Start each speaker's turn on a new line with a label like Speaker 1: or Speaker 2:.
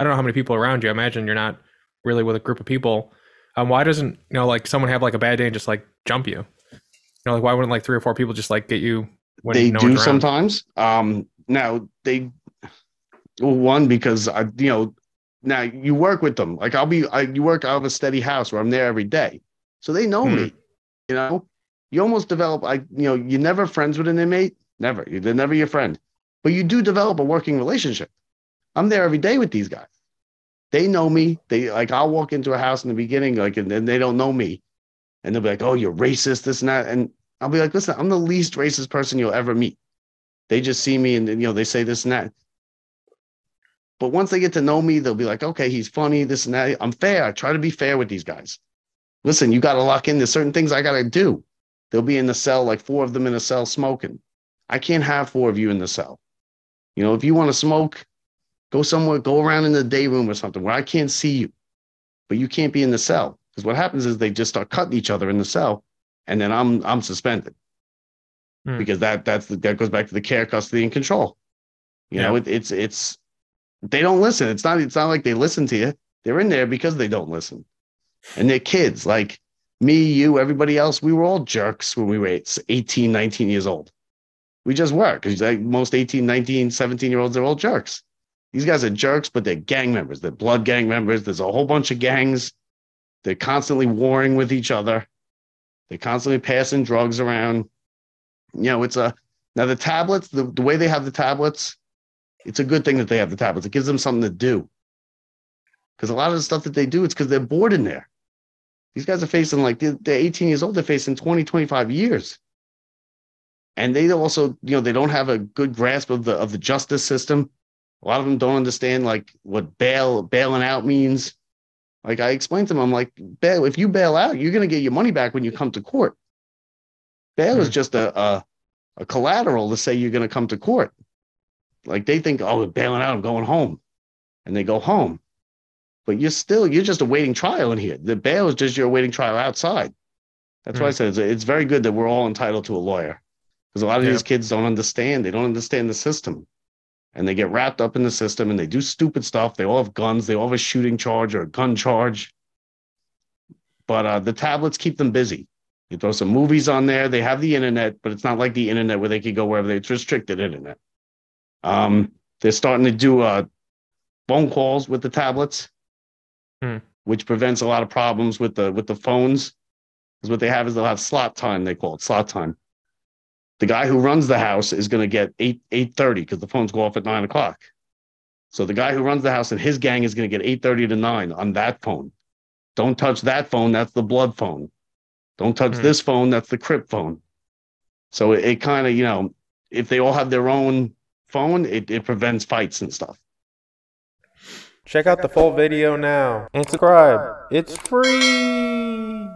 Speaker 1: I don't know how many people around you. I imagine you're not really with a group of people. Um, why doesn't you know like someone have like a bad day and just like jump you? You know, like why wouldn't like three or four people just like get you? When
Speaker 2: they
Speaker 1: no
Speaker 2: do sometimes. Um, now they, well, one because I, you know, now you work with them. Like I'll be, I, you work out of a steady house where I'm there every day, so they know
Speaker 1: Hmm.
Speaker 2: me. You know, you almost develop. I, you know, you're never friends with an inmate. Never. They're never your friend, but you do develop a working relationship. I'm there every day with these guys. They know me. They like I'll walk into a house in the beginning, like, and then they don't know me, and they'll be like, "Oh, you're racist, this and that," and I'll be like, "Listen, I'm the least racist person you'll ever meet." They just see me and you know they say this and that. But once they get to know me, they'll be like, "Okay, he's funny, this and that." I'm fair. I try to be fair with these guys. Listen, you got to lock in. There's certain things I got to do. They'll be in the cell, like four of them in a cell smoking. I can't have four of you in the cell. You know, if you want to smoke, go somewhere, go around in the day room or something where I can't see you, but you can't be in the cell. Because what happens is they just start cutting each other in the cell, and then I'm I'm suspended
Speaker 1: Hmm.
Speaker 2: because that that's the, that goes back to the care, custody, and control. You know, it, it's it's they don't listen. It's not it's not like they listen to you. They're in there because they don't listen, and they're kids like me, you, everybody else. We were all jerks when we were 18, 19 years old. We just were because like most 18, 19, 17 year olds are all jerks. These guys are jerks, but they're gang members. They're blood gang members. There's a whole bunch of gangs. They're constantly warring with each other. They're constantly passing drugs around. You know, it's a now the tablets, the, the way they have the tablets, it's a good thing that they have the tablets. It gives them something to do. Because a lot of the stuff that they do, it's because they're bored in there. These guys are facing like they're, they're 18 years old, they're facing 20, 25 years. And they also, you know, they don't have a good grasp of the of the justice system. A lot of them don't understand like what bail bailing out means. Like I explained to them, I'm like, bail, if you bail out, you're gonna get your money back when you come to court. Bail is
Speaker 1: Hmm.
Speaker 2: just a, a a collateral to say you're gonna come to court. Like they think, oh, bailing out, I'm going home. And they go home. But you're still, you're just awaiting trial in here. The bail is just you're awaiting trial outside. That's why I
Speaker 1: Hmm.
Speaker 2: said it's, it's very good that we're all entitled to a lawyer. Because a lot of
Speaker 1: Yeah.
Speaker 2: these kids don't understand. They don't understand the system. And they get wrapped up in the system and they do stupid stuff. They all have guns. They all have a shooting charge or a gun charge. But uh, the tablets keep them busy. You throw some movies on there. They have the internet, but it's not like the internet where they could go wherever they, it's restricted internet. Um, they're starting to do uh, phone calls with the tablets,
Speaker 1: Hmm.
Speaker 2: which prevents a lot of problems with the with the phones. Because what they have is they'll have slot time. They call it slot time. The guy who runs the house is going to get eight eight thirty because the phones go off at nine o'clock. So the guy who runs the house and his gang is going to get eight thirty to nine on that phone. Don't touch that phone. That's the blood phone. Don't touch
Speaker 1: Hmm.
Speaker 2: this phone. That's the crip phone. So it, it kind of you know if they all have their own phone, it, it prevents fights and stuff.
Speaker 3: Check out the full video now and subscribe. It's free.